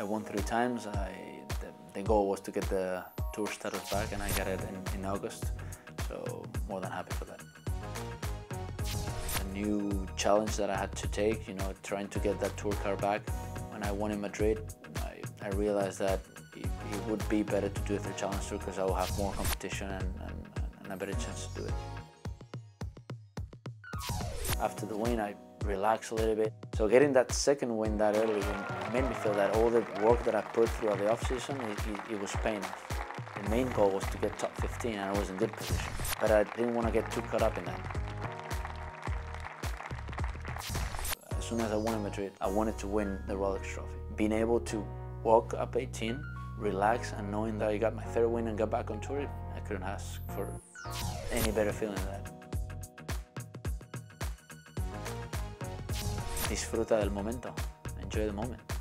I won three times. I, the, the goal was to get the tour status back and I got it in, in August. So more than happy for that. A new challenge that I had to take, you know, trying to get that tour card back. When I won in Madrid, I, I realized that it, it, would be better to do it through Challenge Tour because I will have more competition and, and, and a better chance to do it. After the win, I relaxed a little bit. So getting that second win that early made me feel that all the work that I put throughout the off-season, it, it, it was paying off. The main goal was to get top 15 and I was in good position. But I didn't want to get too caught up in that. As soon as I won in Madrid, I wanted to win the Rolex Trophy. Being able to walk up 18, relax, and knowing that I got my third win and got back on tour, I couldn't ask for any better feeling than that. Disfruta del momento. Enjoy the moment.